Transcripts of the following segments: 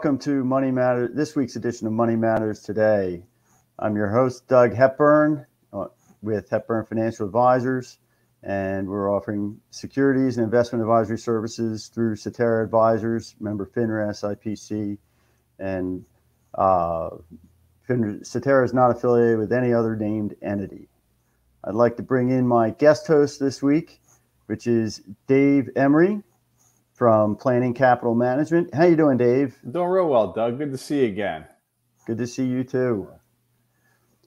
welcome to Money Matters, this week's edition of Money Matters Today. I'm your host, Doug Hepburn, uh, with Hepburn Financial Advisors, and we're offering securities and investment advisory services through Cetera Advisors, member FINRA, SIPC, and uh, Cetera is not affiliated with any other named entity. I'd like to bring in my guest host this week, which is Dave Emery from Planning Capital Management. How you doing, Dave? Doing real well, Doug. Good to see you again. Good to see you too.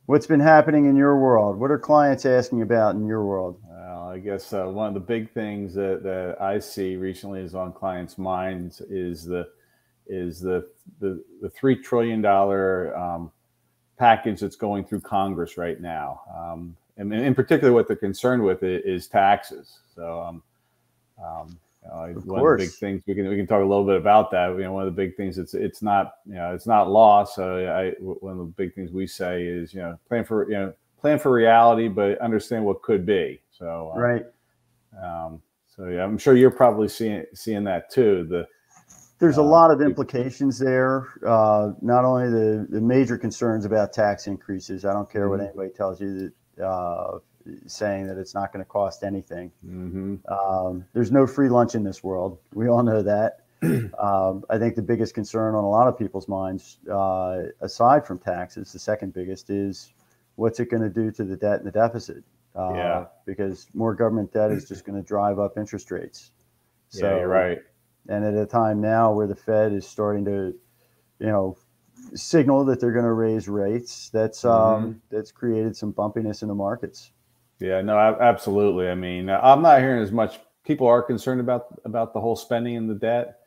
What's been happening in your world? What are clients asking about in your world? Well, I guess uh, one of the big things that, that I see recently is on clients' minds is the is the the, the three trillion dollar um, package that's going through Congress right now. Um, and in particular, what they're concerned with is taxes. So, um, um uh, one of the big things we can we can talk a little bit about that. You know, one of the big things it's it's not you know it's not law. So I one of the big things we say is you know plan for you know plan for reality, but understand what could be. So um, right. Um, so yeah, I'm sure you're probably seeing seeing that too. The there's a uh, lot of implications there. Uh, not only the, the major concerns about tax increases. I don't care mm-hmm. what anybody tells you that uh, saying that it's not going to cost anything. Mm-hmm. Um, there's no free lunch in this world. We all know that. um, I think the biggest concern on a lot of people's minds, uh, aside from taxes, the second biggest is what's it going to do to the debt and the deficit? Uh, yeah. Because more government debt is just going to drive up interest rates. So, yeah, you're right. And at a time now where the Fed is starting to, you know, signal that they're going to raise rates, that's um, mm-hmm. that's created some bumpiness in the markets. Yeah, no, absolutely. I mean, uh, I'm not hearing as much. People are concerned about about the whole spending and the debt,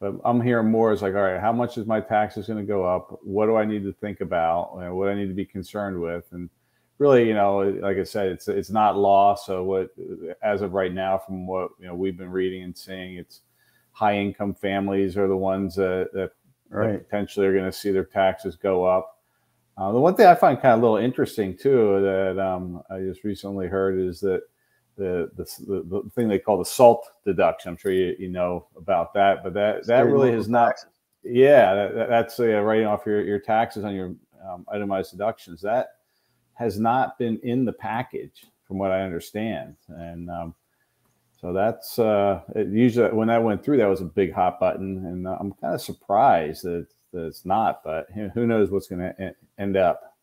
but I'm hearing more. Is like, all right, how much is my taxes going to go up? What do I need to think about? What I need to be concerned with? And really, you know, like I said, it's it's not law. So what, as of right now, from what you know we've been reading and seeing, it's high income families are the ones that, that, right. that potentially are going to see their taxes go up. Uh, the one thing I find kind of a little interesting too that um, I just recently heard is that the, the, the thing they call the SALT deduction. I'm sure you, you know about that, but that that really has not. Taxes. Yeah, that, that's uh, writing off your, your taxes on your um, itemized deductions. That has not been in the package, from what I understand, and um, so that's uh, usually when that went through, that was a big hot button, and uh, I'm kind of surprised that that it's not, but who knows what's going to end up.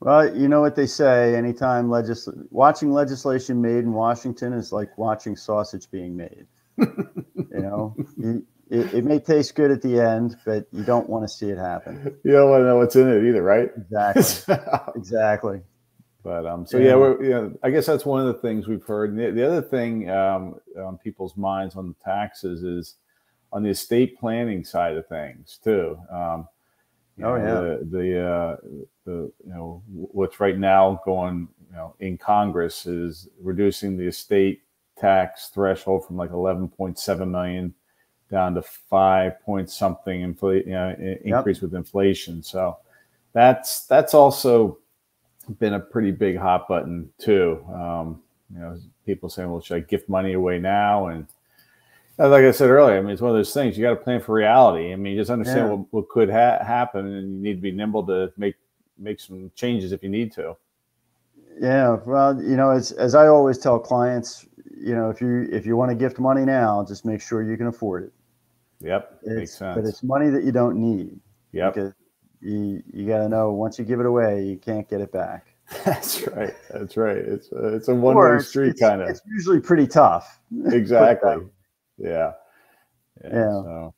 Well, you know what they say. Anytime legis- watching legislation made in Washington is like watching sausage being made. you know, you, it, it, may taste good at the end, but you don't want to see it happen. You don't want to know what's in it either, right? Exactly. exactly. But um, so yeah, yeah we're, you know, I guess that's one of the things we've heard. And the, the other thing um, on people's minds on the taxes is on the estate planning side of things too. Um, oh yeah, the the, uh, the you know what's right now going you know in Congress is reducing the estate tax threshold from like 11.7 million down to five point something infl- you know, increase yep. with inflation. So that's that's also been a pretty big hot button too. Um, you know, people saying, "Well, should I gift money away now?" and like I said earlier, I mean, it's one of those things you got to plan for reality. I mean, just understand yeah. what, what could ha- happen, and you need to be nimble to make make some changes if you need to. Yeah, well, you know, as as I always tell clients, you know, if you if you want to gift money now, just make sure you can afford it. Yep, it's, makes sense. But it's money that you don't need. Yep. Because you you got to know once you give it away, you can't get it back. That's right. That's right. It's a, it's a one way street kind of. It's usually pretty tough. Exactly. Yeah. Yeah. yeah. So.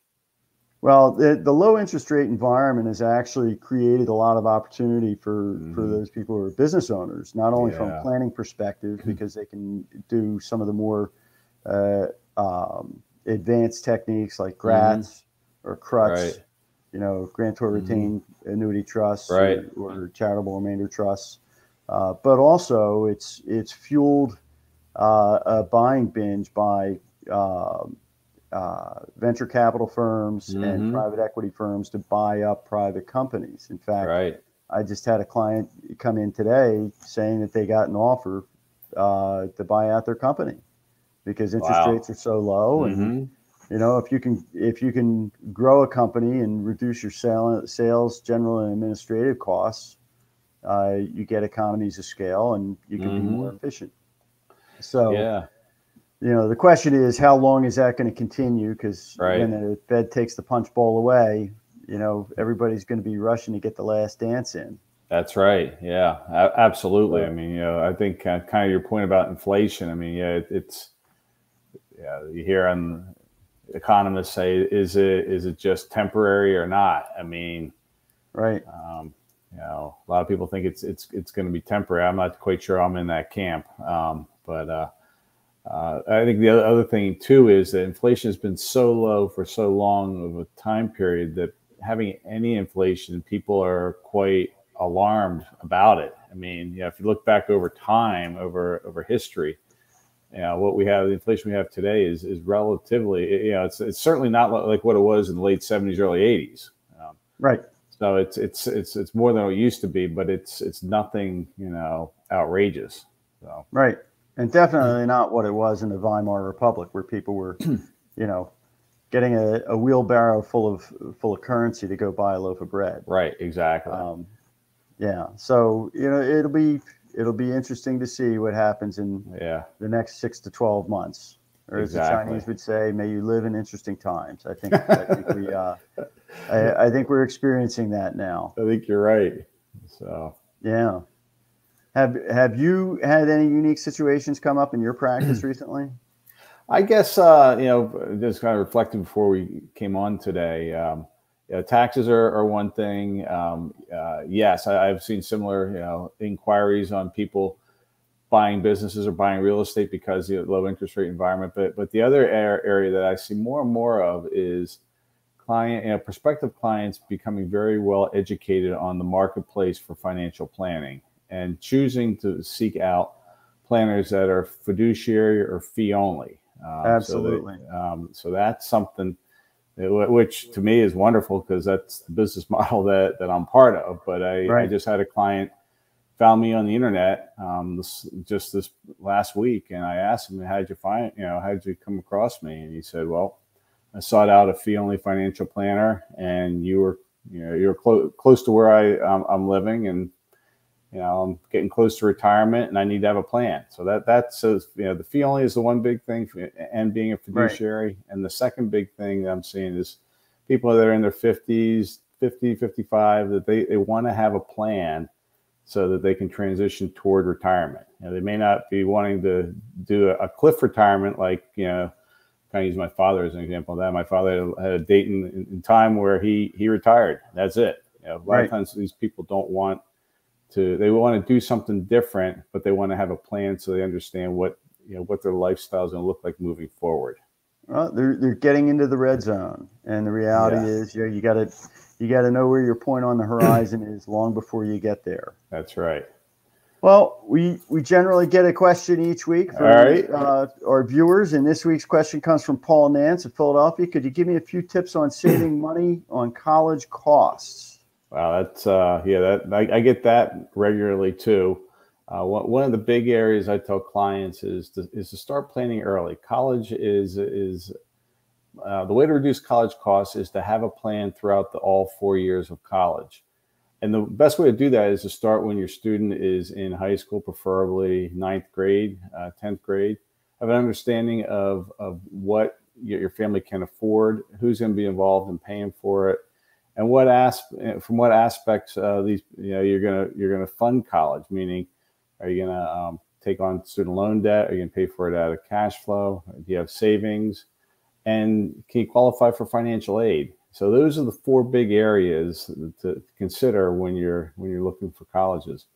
Well, the, the low interest rate environment has actually created a lot of opportunity for, mm-hmm. for those people who are business owners, not only yeah. from planning perspective, because they can do some of the more uh, um, advanced techniques like GRATs mm-hmm. or CRUTs, right. you know, grantor mm-hmm. retained mm-hmm. annuity trusts right. or, or, charitable remainder trusts. Uh, but also, it's it's fueled uh, a buying binge by uh, uh, venture capital firms mm-hmm. and private equity firms to buy up private companies. In fact, right. I just had a client come in today saying that they got an offer uh, to buy out their company because interest wow. rates are so low, mm-hmm. and you know, if you can if you can grow a company and reduce your sale, sales, general and administrative costs, uh, you get economies of scale and you can mm-hmm. be more efficient. So yeah, you know, the question is how long is that going to continue? Because right. when the Fed takes the punch bowl away, you know, everybody's going to be rushing to get the last dance in. That's right. Yeah, absolutely. I mean, you know, I think uh, kind of your point about inflation. I mean, yeah, it, it's yeah, you hear on economists say, is it is it just temporary or not? I mean, right. Um, you know, a lot of people think it's it's it's going to be temporary. I'm not quite sure I'm in that camp, um, but uh, uh, I think the other, other thing too is that inflation has been so low for so long of a time period that having any inflation, people are quite alarmed about it. I mean, you know, if you look back over time, over over history, you know, what we have, the inflation we have today is is relatively, you know, it's it's certainly not like what it was in the late '70s, early '80s. Um, right. So it's it's it's it's more than it used to be, but it's it's nothing, you know, outrageous. So right, and definitely not what it was in the Weimar Republic, where people were, you know, getting a, a wheelbarrow full of full of currency to go buy a loaf of bread. Right. Exactly. Um, yeah. So you know, it'll be it'll be interesting to see what happens in yeah. the next six to 12 months. Or as exactly. the Chinese would say, may you live in interesting times. I think, I think we, uh, I, I, think we're experiencing that now. I think you're right. So, yeah. Have, have you had any unique situations come up in your practice recently? I guess, uh, you know, just kind of reflecting before we came on today, um, taxes are, are, one thing. Um, uh, yes, I, have seen similar, you know, inquiries on people buying businesses or buying real estate because of the low interest rate environment. But but the other area that I see more and more of is client, you know, prospective clients becoming very well educated on the marketplace for financial planning and choosing to seek out planners that are fiduciary or fee only. Um, Absolutely. So, that, um, so that's something which to me is wonderful because that's the business model that, that I'm part of. But I, right. I just had a client found me on the internet um, this, just this last week, and I asked him, "How did you find? You know, how did you come across me?" And he said, "Well, I sought out a fee-only financial planner, and you were, you know, you're close close to where I um, I'm living, and you know, I'm getting close to retirement and I need to have a plan. So that that's you know the fee only is the one big thing, and being a fiduciary. Right. And the second big thing that I'm seeing is people that are in their 50s, 50, 55, that they, they want to have a plan so that they can transition toward retirement. You know, they may not be wanting to do a, a cliff retirement like you know. Kind of use my father as an example of that. My father had a date in, in time where he he retired. That's it. You know, a lot right. of times these people don't want to they want to do something different, but they want to have a plan so they understand what you know what their lifestyle is going to look like moving forward. Well, they're they're getting into the red zone, and the reality yeah. is, you know, you got to you got to know where your point on the horizon is long before you get there. That's right. Well, we we generally get a question each week from uh, our viewers, and this week's question comes from Paul Nance of Philadelphia. Could you give me a few tips on saving money on college costs? Wow, that's uh, yeah, that I, I, get that regularly too. Uh, one of the big areas I tell clients is to, is to start planning early. College is is uh, the way to reduce college costs is to have a plan throughout the all four years of college. And the best way to do that is to start when your student is in high school, preferably ninth grade, uh, 10th grade. Have an understanding of, of what your family can afford, who's going to be involved in paying for it, and what as from what aspects uh, these you know you're gonna you're gonna fund college meaning are you gonna um, take on student loan debt? Are you gonna pay for it out of cash flow? Do you have savings? And can you qualify for financial aid? So those are the four big areas to consider when you're when you're looking for colleges.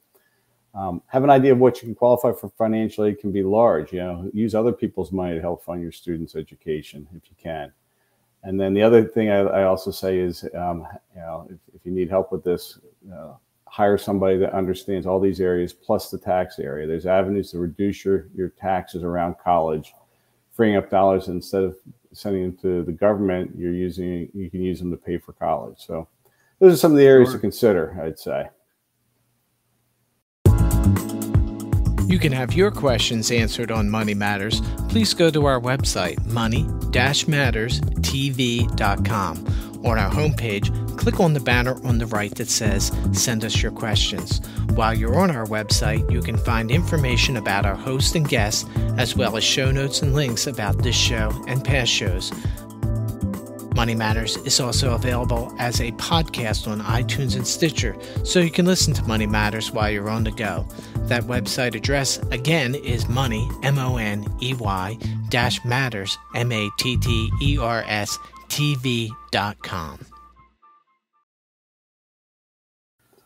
Um, have an idea of what you can qualify for financial aid can be large you know use other people's money to help fund your students education if you can and then the other thing I, I also say is, um, you know, if, if, you need help with this, uh, hire somebody that understands all these areas plus the tax area. There's avenues to reduce your, your taxes around college, freeing up dollars instead of sending them to the government. You're using you can use them to pay for college. So those are some of the areas sure. to consider. I'd say. You can have your questions answered on Money Matters. Please go to our website, money-matterstv.com. On our homepage, click on the banner on the right that says Send us your questions. While you're on our website, you can find information about our host and guests, as well as show notes and links about this show and past shows. Money Matters is also available as a podcast on iTunes and Stitcher, so you can listen to Money Matters while you're on the go. That website address again is money, M O N E Y, dash matters, M A T T E R S, TV.com.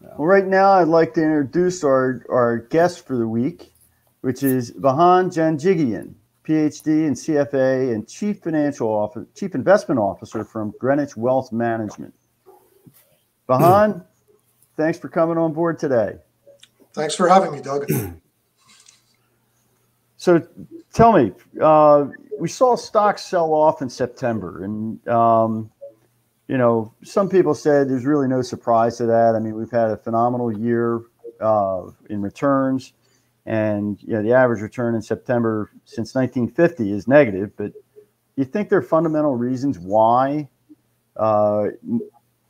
Well, right now, I'd like to introduce our, our guest for the week, which is Vahan Janjigian. PhD and CFA and Chief Financial Officer, Chief Investment Officer from Greenwich Wealth Management. Vahan, thanks for coming on board today. Thanks for having me, Doug. so, tell me, uh, we saw stocks sell off in September, and um, you know, some people said there's really no surprise to that. I mean, we've had a phenomenal year uh, in returns and you know the average return in September since 1950 is negative. But you think there are fundamental reasons why uh,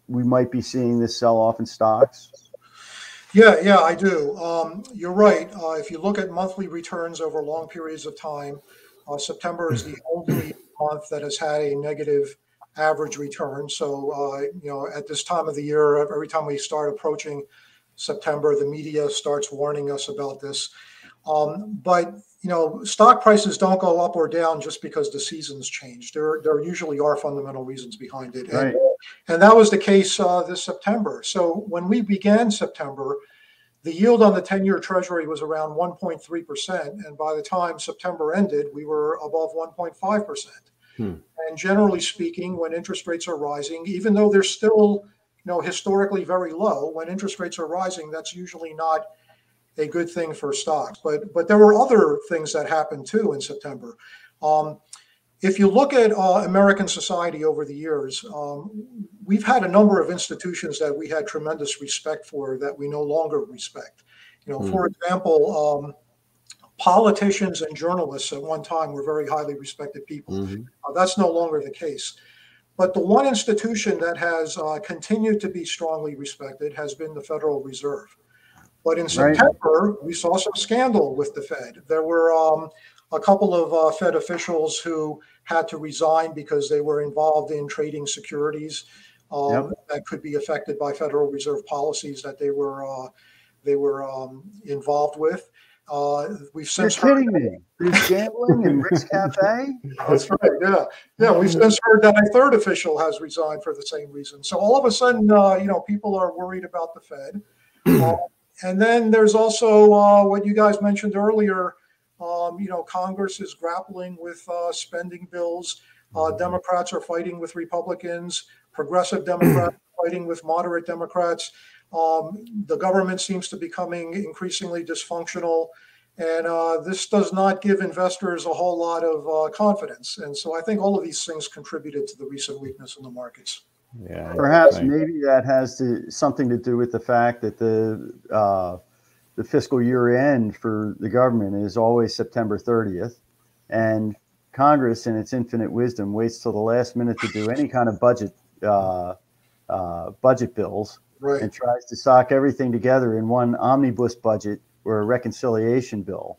we might be seeing this sell-off in stocks? Yeah, yeah, I do. Um, you're right. Uh, if you look at monthly returns over long periods of time, uh, September is the only month that has had a negative average return. So, uh, you know, at this time of the year, every time we start approaching September, the media starts warning us about this. Um, but you know, stock prices don't go up or down just because the seasons change. There, there usually are fundamental reasons behind it, right. and, and, that was the case uh, this September. So when we began September, the yield on the ten-year Treasury was around 1.3 percent, and by the time September ended, we were above 1.5 percent. Hmm. And generally speaking, when interest rates are rising, even though they're still, you know, historically very low, when interest rates are rising, that's usually not a good thing for stocks. But but there were other things that happened too in September. Um, if you look at uh, American society over the years, um, we've had a number of institutions that we had tremendous respect for that we no longer respect. You know, mm. for example, um, politicians and journalists at one time were very highly respected people. Mm-hmm. Uh, that's no longer the case. But the one institution that has uh, continued to be strongly respected has been the Federal Reserve. But in September, right. we saw some scandal with the Fed. There were um, a couple of uh, Fed officials who had to resign because they were involved in trading securities um, yep. that could be affected by Federal Reserve policies that they were uh, they were um, involved with. Uh, we've since You're kidding heard, me. There's gambling in Rick's Cafe. That's right. Yeah, yeah. We've since heard that a third official has resigned for the same reason. So all of a sudden, uh, you know, people are worried about the Fed. Uh, and then there's also uh, what you guys mentioned earlier. Um, you know, Congress is grappling with uh, spending bills. Uh, mm-hmm. Democrats are fighting with Republicans. Progressive Democrats fighting with moderate Democrats. Um, the government seems to be becoming increasingly dysfunctional, and uh, this does not give investors a whole lot of uh, confidence. And so, I think all of these things contributed to the recent weakness in the markets. Yeah. Perhaps maybe that has to, something to do with the fact that the uh, the fiscal year end for the government is always September 30th, and Congress, in its infinite wisdom, waits till the last minute to do any kind of budget uh, uh, budget bills, right. and tries to sock everything together in one omnibus budget or a reconciliation bill,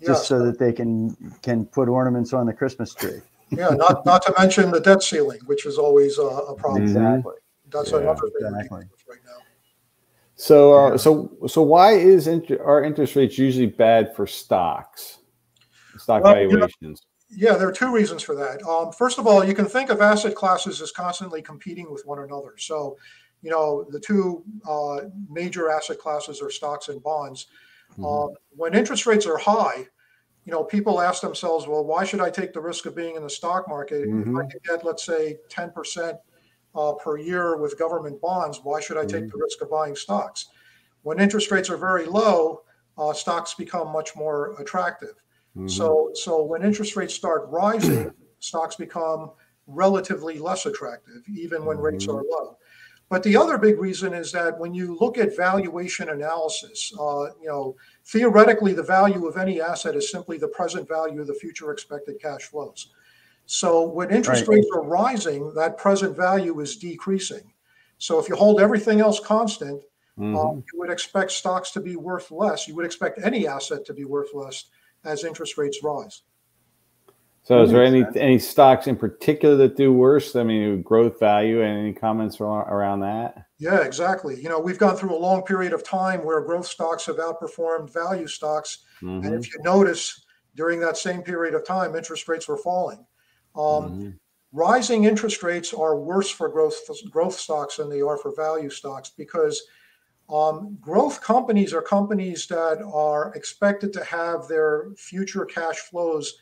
yes. just so that they can can put ornaments on the Christmas tree. Yeah, not not to mention the debt ceiling, which is always a, a problem. Exactly. That's yeah, another thing exactly. right now. So, uh, so, so, why is inter- our interest rates usually bad for stocks, stock well, valuations? You know, yeah, there are two reasons for that. Um, first of all, you can think of asset classes as constantly competing with one another. So, you know, the two uh, major asset classes are stocks and bonds. Mm-hmm. Um, when interest rates are high, you know, people ask themselves, well, why should I take the risk of being in the stock market? Mm-hmm. If I mm-hmm. can get, let's say, 10% uh, per year with government bonds, why should I take mm-hmm. the risk of buying stocks? When interest rates are very low, uh, stocks become much more attractive. Mm-hmm. So, so when interest rates start rising, stocks become relatively less attractive, even when rates are mm-hmm. low. But the other big reason is that when you look at valuation analysis, uh, you know, theoretically, the value of any asset is simply the present value of the future expected cash flows. So when interest right. rates are rising, that present value is decreasing. So if you hold everything else constant, mm-hmm. um, you would expect stocks to be worth less. You would expect any asset to be worth less as interest rates rise. So, is there any any stocks in particular that do worse? I mean, growth value. And any comments around that? Yeah, exactly. You know, we've gone through a long period of time where growth stocks have outperformed value stocks, mm-hmm. and if you notice, during that same period of time, interest rates were falling. Um, mm-hmm. Rising interest rates are worse for growth growth stocks than they are for value stocks because um, growth companies are companies that are expected to have their future cash flows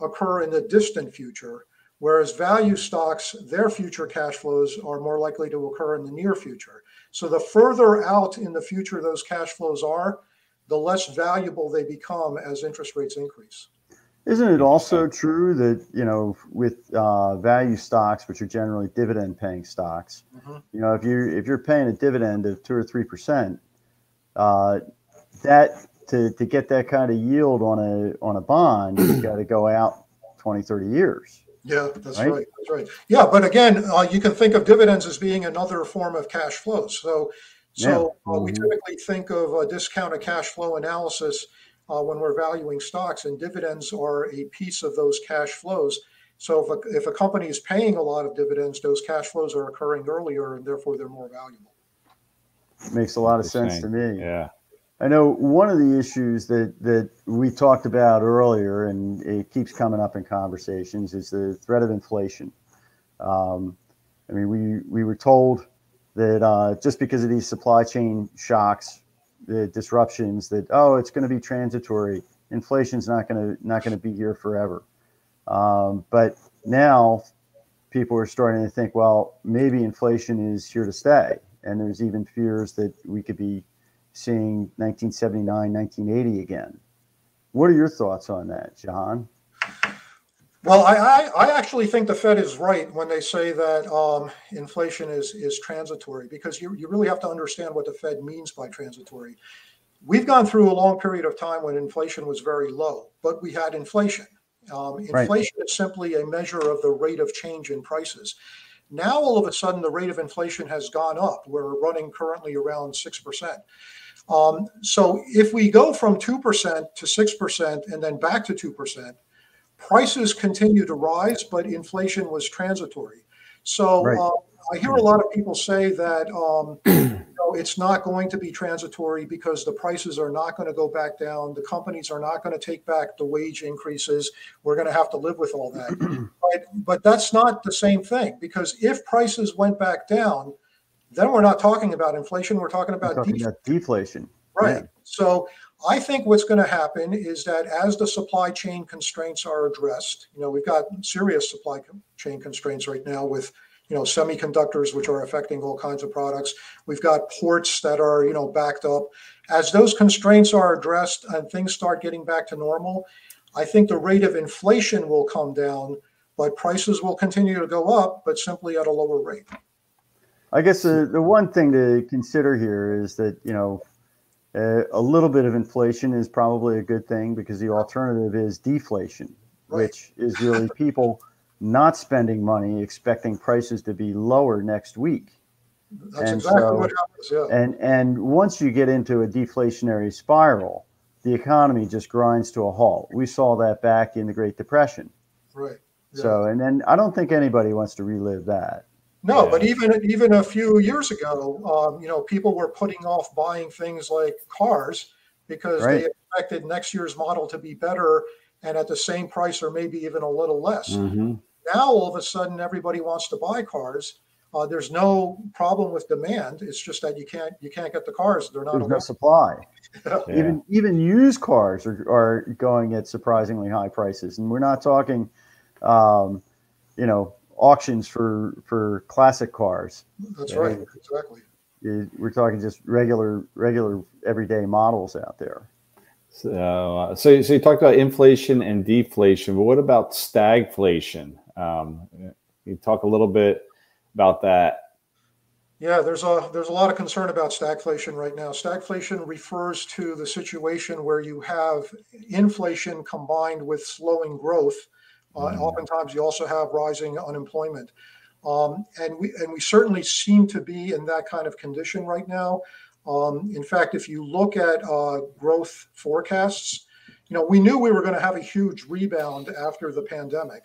occur in the distant future, whereas value stocks, their future cash flows are more likely to occur in the near future. So the further out in the future those cash flows are, the less valuable they become as interest rates increase. Isn't it also true that you know with uh, value stocks, which are generally dividend-paying stocks, mm-hmm. you know if you if you're paying a dividend of two or three percent, uh, that to to get that kind of yield on a on a bond, you got to go out 20, 30 years. Yeah, that's right. right. That's right. Yeah, but again, uh, you can think of dividends as being another form of cash flow. So, so yeah. uh, we mm-hmm. typically think of a discounted cash flow analysis uh, when we're valuing stocks, and dividends are a piece of those cash flows. So if a, if a company is paying a lot of dividends, those cash flows are occurring earlier, and therefore they're more valuable. Makes a lot of sense to me. Yeah. I know one of the issues that that we talked about earlier, and it keeps coming up in conversations, is the threat of inflation. Um, I mean, we we were told that uh, just because of these supply chain shocks, the disruptions that oh it's going to be transitory inflation's not going to not going to be here forever um, but now people are starting to think well maybe inflation is here to stay and there's even fears that we could be seeing 1979 1980 again what are your thoughts on that Vahan well, I, I, I, actually think the Fed is right when they say that um, inflation is is transitory because you, you really have to understand what the Fed means by transitory. We've gone through a long period of time when inflation was very low, but we had inflation. Um, inflation right. is simply a measure of the rate of change in prices. Now, all of a sudden, the rate of inflation has gone up. We're running currently around 6%. Um, so, if we go from 2% to 6% and then back to 2%, prices continue to rise, but inflation was transitory. So right. uh, I hear a lot of people say that um, you know, it's not going to be transitory because the prices are not going to go back down. The companies are not going to take back the wage increases. We're going to have to live with all that. but, but that's not the same thing because if prices went back down, then we're not talking about inflation. We're talking about, we're talking deflation. about deflation. Right. Yeah. So I think what's going to happen is that as the supply chain constraints are addressed, you know, we've got serious supply chain constraints right now with, you know, semiconductors, which are affecting all kinds of products. We've got ports that are, you know, backed up. As those constraints are addressed and things start getting back to normal, I think the rate of inflation will come down, but prices will continue to go up, but simply at a lower rate. I guess the, the one thing to consider here is that, you know, uh, a little bit of inflation is probably a good thing because the alternative is deflation, right. which is really people not spending money expecting prices to be lower next week. That's and exactly so, what happens. Yeah. And and once you get into a deflationary spiral, the economy just grinds to a halt. We saw that back in the Great Depression. Right. Yeah. So and then I don't think anybody wants to relive that. No, yeah. but even even a few years ago, um, you know, people were putting off buying things like cars because right. they expected next year's model to be better and at the same price or maybe even a little less. Mm-hmm. Now all of a sudden, everybody wants to buy cars. Uh, there's no problem with demand. It's just that you can't you can't get the cars. They're not there's no supply. yeah. Even even used cars are, are going at surprisingly high prices, and we're not talking, um, you know, auctions for for classic cars. That's right. Exactly. We're talking just regular regular everyday models out there. So, uh, so, so you talked about inflation and deflation, but what about stagflation? Um, you talk a little bit about that. Yeah, there's a there's a lot of concern about stagflation right now. Stagflation refers to the situation where you have inflation combined with slowing growth. Uh, mm. Oftentimes, you also have rising unemployment, um, and we and we certainly seem to be in that kind of condition right now. Um, in fact, if you look at uh, growth forecasts, you know we knew we were going to have a huge rebound after the pandemic,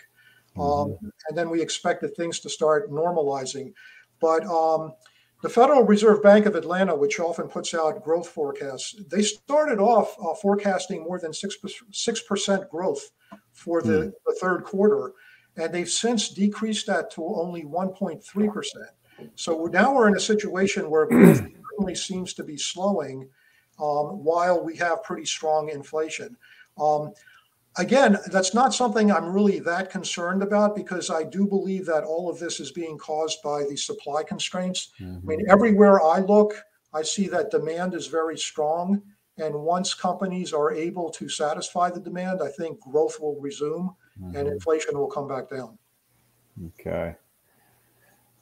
um, mm-hmm. and then we expected things to start normalizing. But um, the Federal Reserve Bank of Atlanta, which often puts out growth forecasts, they started off uh, forecasting more than six six percent growth for the, mm. the, third quarter, and they've since decreased that to only 1.3 percent. So now we're in a situation where growth certainly seems to be slowing, um, while we have pretty strong inflation. Um, again, that's not something I'm really that concerned about because I do believe that all of this is being caused by the supply constraints. Mm-hmm. I mean, mm-hmm. everywhere I look, I see that demand is very strong. And once companies are able to satisfy the demand, I think growth will resume mm-hmm. and inflation will come back down. Okay.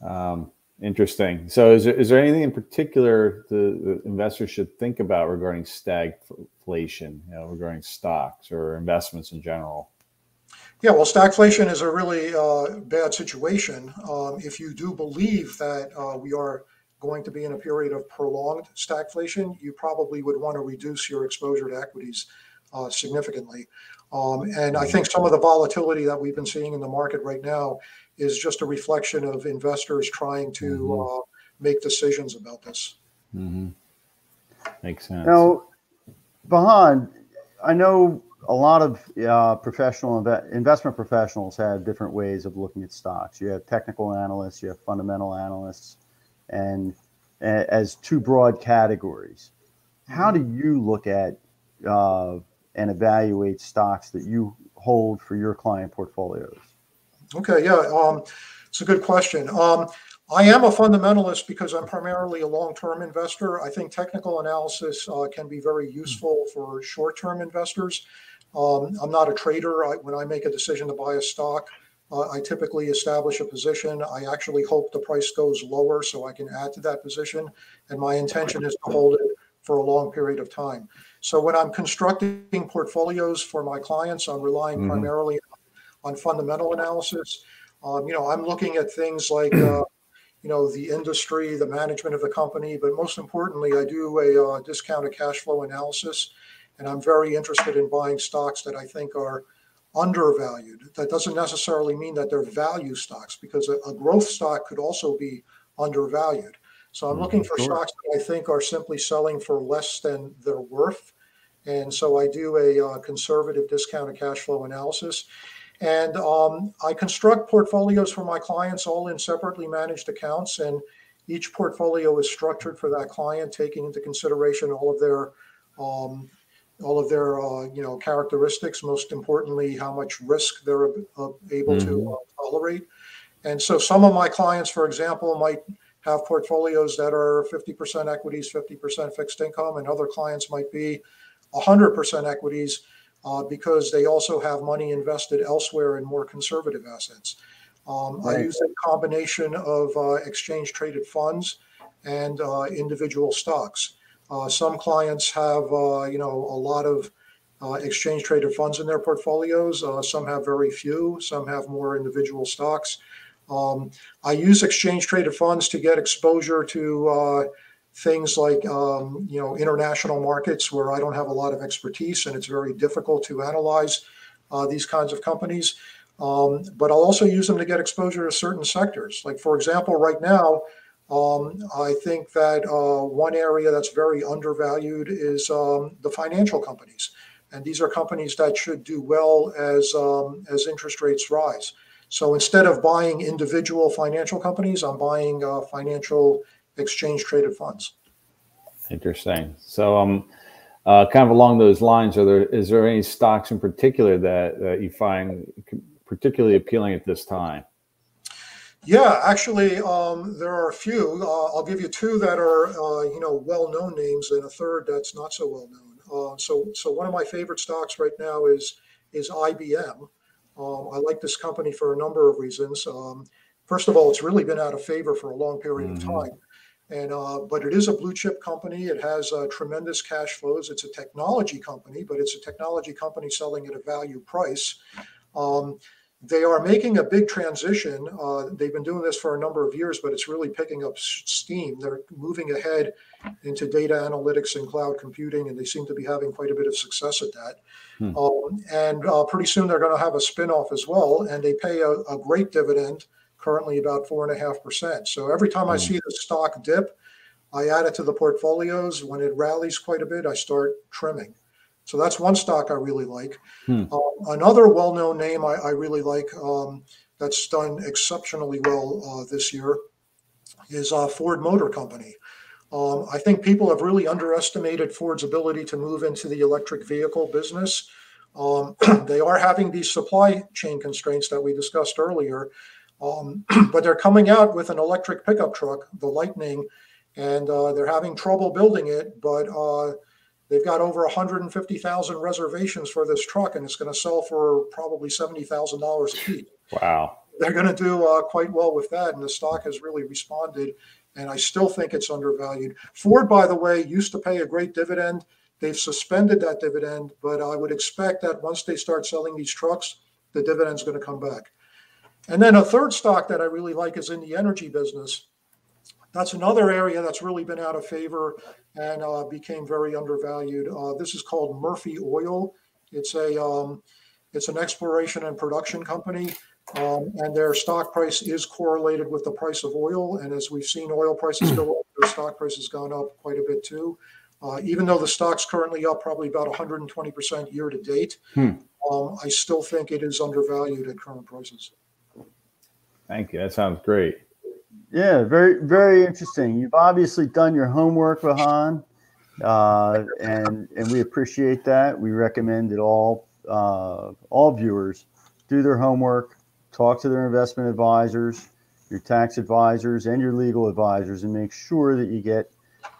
Um, Interesting. So, is there, is there anything in particular the, the investors should think about regarding stagflation, you know, regarding stocks or investments in general? Yeah, well, stagflation is a really uh, bad situation. Um, if you do believe that uh, we are going to be in a period of prolonged stagflation, you probably would want to reduce your exposure to equities uh, significantly. Um, and I think some of the volatility that we've been seeing in the market right now is just a reflection of investors trying to mm-hmm. uh, make decisions about this. Mm-hmm. Makes sense. Now, Vahan, I know a lot of uh, professional inve- investment professionals have different ways of looking at stocks. You have technical analysts, you have fundamental analysts, and as two broad categories. How do you look at uh, and evaluate stocks that you hold for your client portfolios? Okay, yeah, um, it's a good question. Um, I am a fundamentalist because I'm primarily a long-term investor. I think technical analysis uh, can be very useful for short-term investors. Um, I'm not a trader. I, when I make a decision to buy a stock, uh, I typically establish a position. I actually hope the price goes lower so I can add to that position, and my intention is to hold it for a long period of time. So when I'm constructing portfolios for my clients, I'm relying mm-hmm. primarily on fundamental analysis. Um, you know, I'm looking at things like, uh, you know, the industry, the management of the company, but most importantly, I do a uh, discounted cash flow analysis, and I'm very interested in buying stocks that I think are undervalued. That doesn't necessarily mean that they're value stocks, because a, a growth stock could also be undervalued. So I'm looking for sure. stocks that I think are simply selling for less than their worth. And so I do a uh, conservative discounted cash flow analysis. And um, I construct portfolios for my clients all in separately managed accounts. And each portfolio is structured for that client, taking into consideration all of their um, all of their uh, you know characteristics. Most importantly, how much risk they're uh, able mm-hmm. to uh, tolerate. And so, some of my clients, for example, might have portfolios that are 50% equities, 50% fixed income, and other clients might be 100% equities uh, because they also have money invested elsewhere in more conservative assets. Um, right. I use a combination of uh, exchange traded funds and uh, individual stocks. Uh, some clients have, uh, you know, a lot of uh, exchange traded funds in their portfolios. some have very few. Some have more individual stocks. Um, I use exchange traded funds to get exposure to things like um, you know international markets where I don't have a lot of expertise and it's very difficult to analyze uh, these kinds of companies. Um, but I'll also use them to get exposure to certain sectors. Like for example, right now, um, I think that uh, one area that's very undervalued is um, the financial companies, and these are companies that should do well as um, as interest rates rise. So instead of buying individual financial companies, I'm buying uh, financial exchange traded funds. Interesting. So, um, uh, kind of along those lines, are there is there any stocks in particular that, that you find particularly appealing at this time? Yeah, actually, um, there are a few. Uh, I'll give you two that are uh, you know well-known names, and a third that's not so well-known. Uh, so, so one of my favorite stocks right now is is IBM. Um, I like this company for a number of reasons. Um, first of all, it's really been out of favor for a long period mm-hmm. of time. And uh, but it is a blue chip company. It has uh, tremendous cash flows. It's a technology company, but it's a technology company selling at a value price. Um, they are making a big transition. Uh, they've been doing this for a number of years, but it's really picking up steam. They're moving ahead into data analytics and cloud computing, and they seem to be having quite a bit of success at that. Hmm. Um, and uh, pretty soon they're going to have a spinoff as well, and they pay a, a great dividend, currently about four and a half percent. So every time hmm. I see the stock dip, I add it to the portfolios. When it rallies quite a bit, I start trimming. So that's one stock I really like. Hmm. Um, another well-known name I, I really like um, that's done exceptionally well uh, this year is uh, Ford Motor Company. Um, I think people have really underestimated Ford's ability to move into the electric vehicle business. Um, they are having these supply chain constraints that we discussed earlier, um, but they're coming out with an electric pickup truck, the Lightning, and uh, they're having trouble building it, but uh, They've got over 150,000 reservations for this truck, and it's going to sell for probably $70,000 a piece. Wow. They're going to do uh, quite well with that, and the stock has really responded. And I still think it's undervalued. Ford, by the way, used to pay a great dividend. They've suspended that dividend, but I would expect that once they start selling these trucks, the dividend's going to come back. And then a third stock that I really like is in the energy business. That's another area that's really been out of favor and uh, became very undervalued. Uh, this is called Murphy Oil. It's a um, it's an exploration and production company, um, and their stock price is correlated with the price of oil. And as we've seen oil prices go up, their stock price has gone up quite a bit too. Uh, even though the stock's currently up probably about 120% year to date, hmm. um, I still think it is undervalued at current prices. Thank you. That sounds great. Yeah, very very interesting. You've obviously done your homework, Vahan, uh, and and we appreciate that. We recommend that all uh, all viewers do their homework, talk to their investment advisors, your tax advisors, and your legal advisors, and make sure that you get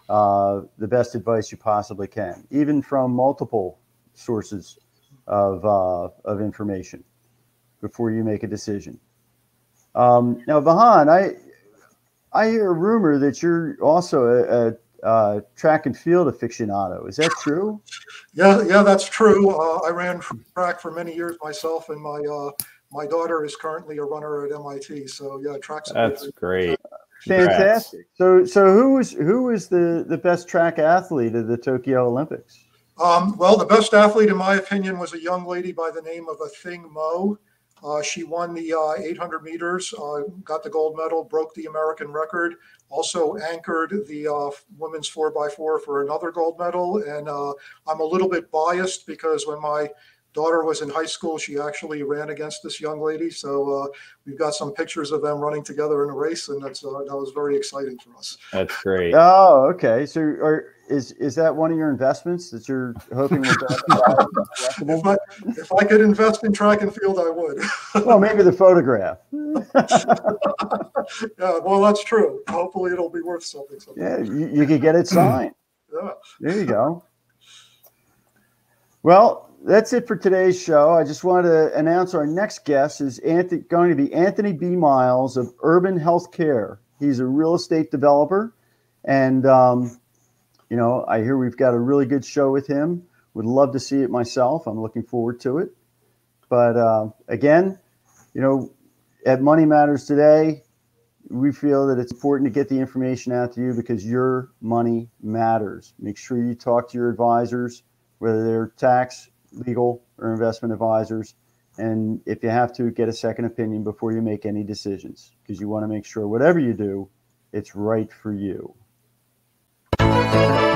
uh, the best advice you possibly can, even from multiple sources of uh, of information before you make a decision. Um, now, Vahan, I I hear a rumor that you're also a, a, a, track and field aficionado. Is that true? Yeah, yeah, that's true. Uh, I ran track for many years myself, and my uh, my daughter is currently a runner at MIT. So yeah, track's that's great. Fantastic. So, so who was who was the the best track athlete of the Tokyo Olympics? Um, well, the best athlete, in my opinion, was a young lady by the name of A Athing Mu. Uh, she won the uh, 800 meters, uh, got the gold medal, broke the American record, also anchored the uh, women's 4x4 for another gold medal. And uh, I'm a little bit biased because when my daughter was in high school, she actually ran against this young lady. So uh, we've got some pictures of them running together in a race, and that's uh, that was very exciting for us. That's great. Oh, okay. So are, is is that one of your investments that you're hoping will if, I, if I could invest in track and field, I would. well, maybe the photograph. yeah, well, that's true. Hopefully, it'll be worth something. Yeah, you, you could get it signed. yeah. There you go. Well, that's it for today's show. I just wanted to announce our next guest is Anthony, going to be Anthony B. Miles of Urban Healthcare. He's a real estate developer, and um, you know I hear we've got a really good show with him. Would love to see it myself. I'm looking forward to it. But uh, again, you know, at Money Matters today, we feel that it's important to get the information out to you because your money matters. Make sure you talk to your advisors, whether they're tax legal or investment advisors. And if you have to, get a second opinion before you make any decisions because you want to make sure whatever you do, it's right for you. Thank you.